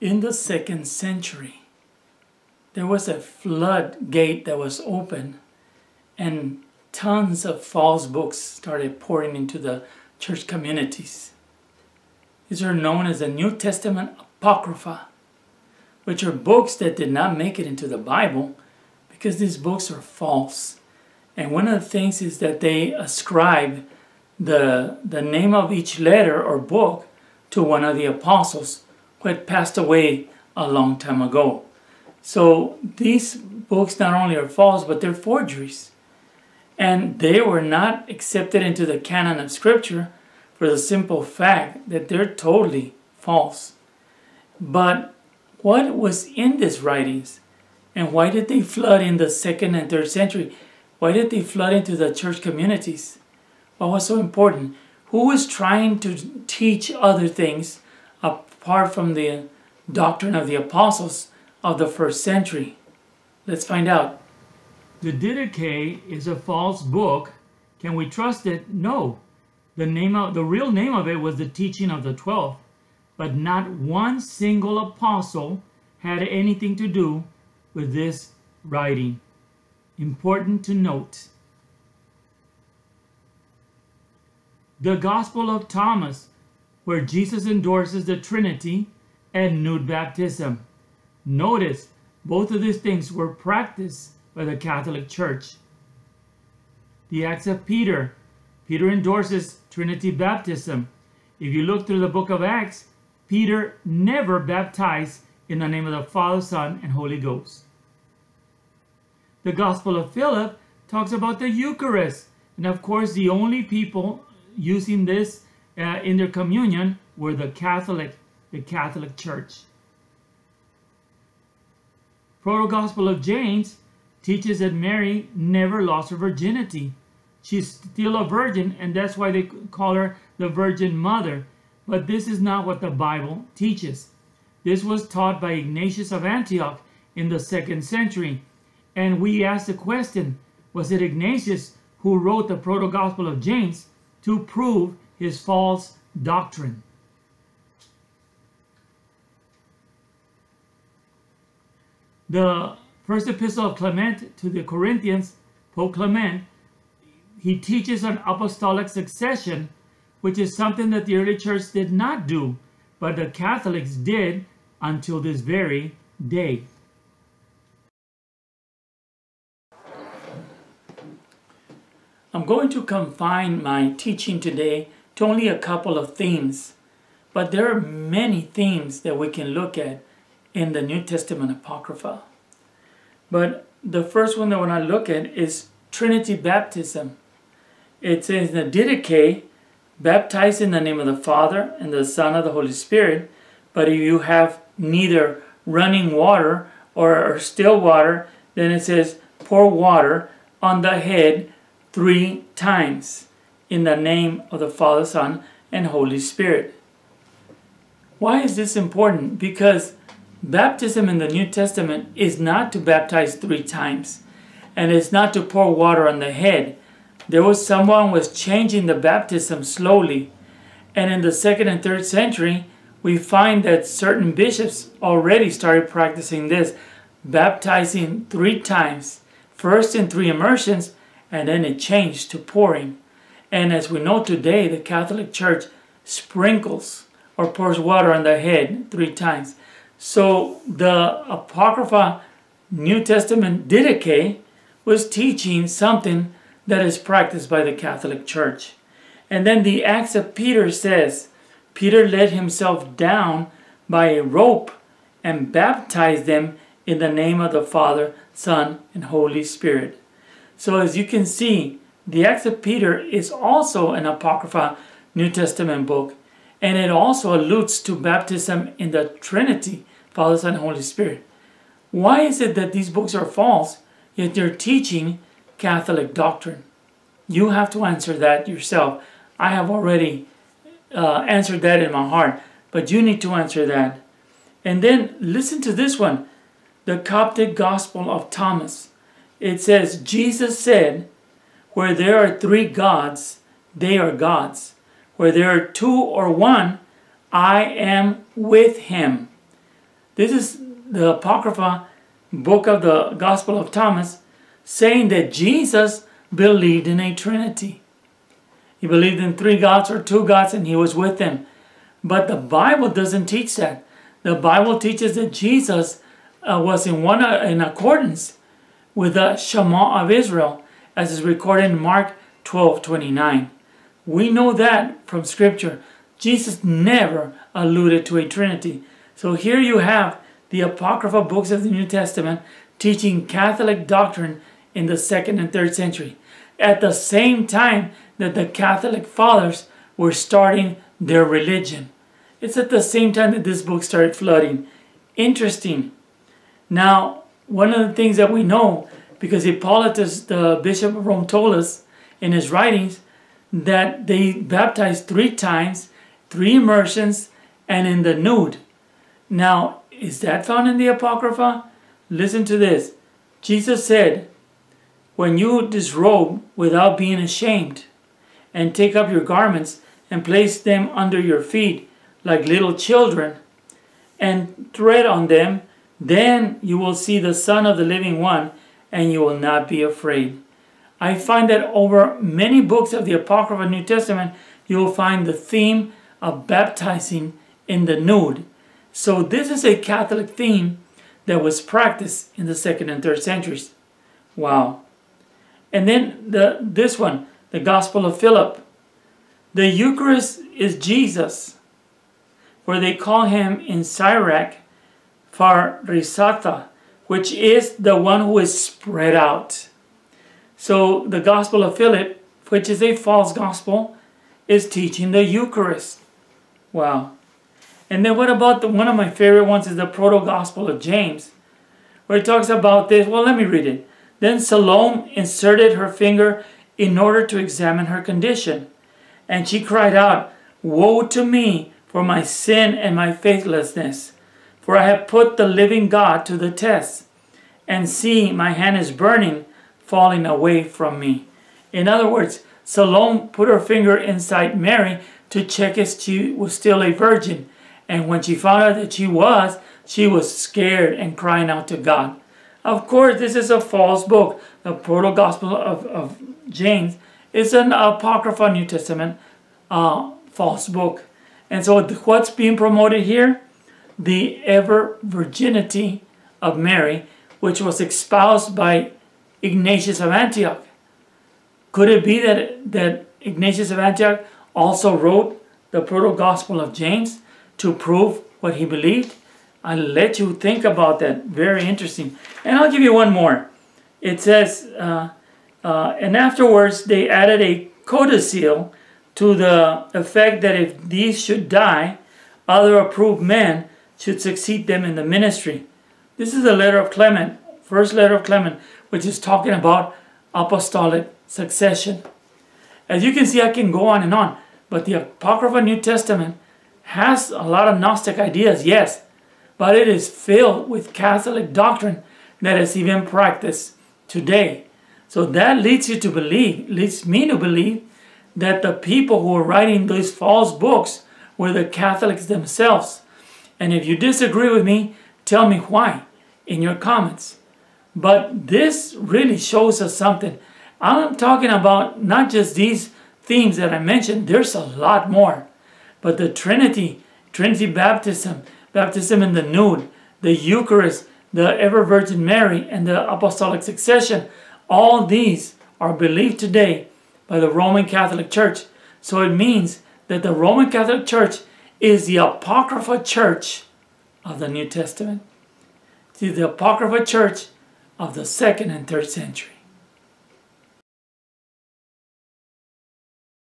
in the second century, there was a floodgate that was open, and tons of false books started pouring into the church communities. These are known as the New Testament Apocrypha, which are books that did not make it into the Bible because these books are false. And one of the things is that they ascribe the, the name of each letter or book to one of the apostles who had passed away a long time ago. So these books not only are false, but they're forgeries. And they were not accepted into the canon of Scripture for the simple fact that they're totally false. But what was in these writings? And why did they flood in the second and third century? Why did they flood into the church communities? What was so important? Who was trying to teach other things apart from the doctrine of the apostles of the first century? Let's find out. The Didache is a false book. Can we trust it? No. The name of the real name of it was the teaching of the twelve, but not one single apostle had anything to do with this writing. Important to note. The Gospel of Thomas, where Jesus endorses the Trinity and nude baptism. Notice both of these things were practiced by the Catholic Church. The Acts of Peter. Peter endorses Trinity baptism. If you look through the book of Acts, Peter never baptized in the name of the Father, Son, and Holy Ghost. The Gospel of Philip talks about the Eucharist. And of course, the only people using this uh, in their communion were the Catholic, the Catholic Church. Proto-Gospel of James teaches that Mary never lost her virginity. She's still a virgin, and that's why they call her the Virgin Mother. But this is not what the Bible teaches. This was taught by Ignatius of Antioch in the second century. And we ask the question, was it Ignatius who wrote the Proto-Gospel of James to prove his false doctrine? The first epistle of Clement to the Corinthians, Pope Clement, he teaches an apostolic succession, which is something that the early church did not do, but the Catholics did until this very day. I'm going to confine my teaching today to only a couple of themes, but there are many themes that we can look at in the New Testament Apocrypha. But the first one that we're going to look at is Trinity baptism. It says in the Didache, baptize in the name of the Father and the Son of the Holy Spirit, but if you have neither running water or, or still water, then it says pour water on the head three times in the name of the Father, Son, and Holy Spirit. Why is this important? Because baptism in the New Testament is not to baptize three times, and it's not to pour water on the head. There was someone was changing the baptism slowly, and in the second and third century, we find that certain bishops already started practicing this, baptizing three times, first in three immersions, and then it changed to pouring. And as we know today, the Catholic Church sprinkles or pours water on the head three times. So the Apocrypha New Testament Didache was teaching something that is practiced by the Catholic Church. And then the Acts of Peter says, Peter let himself down by a rope and baptized them in the name of the Father, Son, and Holy Spirit. So as you can see, the Acts of Peter is also an Apocrypha New Testament book, and it also alludes to baptism in the Trinity, Father, Son, and Holy Spirit. Why is it that these books are false, yet they're teaching Catholic doctrine? You have to answer that yourself. I have already uh, answered that in my heart, but you need to answer that. And then listen to this one the Coptic Gospel of Thomas it says, Jesus said, Where there are three gods, they are gods. Where there are two or one, I am with him. This is the Apocrypha book of the Gospel of Thomas saying that Jesus believed in a Trinity. He believed in three gods or two gods and he was with them. But the Bible doesn't teach that. The Bible teaches that Jesus uh, was in one uh, in accordance with the Shema of Israel, as is recorded in Mark 12 29. We know that from Scripture. Jesus never alluded to a Trinity. So here you have the Apocryphal books of the New Testament teaching Catholic doctrine in the second and third century. At the same time that the Catholic fathers were starting their religion. It's at the same time that this book started flooding. Interesting. Now, one of the things that we know, because Hippolytus, the Bishop of Rome, told us in his writings that they baptized three times, three immersions, and in the nude. Now, is that found in the Apocrypha? Listen to this. Jesus said, When you disrobe without being ashamed, and take up your garments and place them under your feet like little children, and tread on them, then you will see the Son of the Living One, and you will not be afraid. I find that over many books of the Apocrypha New Testament, you will find the theme of baptizing in the nude. So this is a Catholic theme that was practiced in the second and third centuries. Wow. And then the this one, the Gospel of Philip. The Eucharist is Jesus, where they call him in Syriac Pharisatha, which is the one who is spread out. So the Gospel of Philip, which is a false gospel, is teaching the Eucharist. Wow. And then what about the, one of my favorite ones is the Proto-Gospel of James, where it talks about this. Well, let me read it. Then Salome inserted her finger in order to examine her condition. And she cried out, Woe to me for my sin and my faithlessness! For I have put the living God to the test. And see, my hand is burning falling away from me. In other words, Salome put her finger inside Mary to check if she was still a virgin. And when she found out that she was, she was scared and crying out to God. Of course, this is a false book. The Proto Gospel of, of James is an Apocrypha New Testament uh, false book. And so, what's being promoted here? The ever virginity of Mary, which was espoused by Ignatius of Antioch. Could it be that, that Ignatius of Antioch also wrote the proto-gospel of James to prove what he believed? I'll let you think about that. Very interesting. And I'll give you one more. It says, uh, uh, and afterwards they added a codicil to the effect that if these should die, other approved men should succeed them in the ministry. This is the letter of Clement, first letter of Clement, which is talking about apostolic succession. As you can see, I can go on and on, but the Apocrypha New Testament has a lot of Gnostic ideas, yes, but it is filled with Catholic doctrine that is even practiced today. So that leads you to believe, leads me to believe, that the people who were writing these false books were the Catholics themselves. And if you disagree with me, tell me why in your comments. But this really shows us something. I'm talking about not just these themes that I mentioned, there's a lot more. But the Trinity, Trinity baptism, baptism in the nude, the Eucharist, the ever Virgin Mary, and the apostolic succession, all these are believed today by the Roman Catholic Church. So it means that the Roman Catholic Church is the Apocrypha Church of the New Testament. to the Apocrypha Church of the second and third century.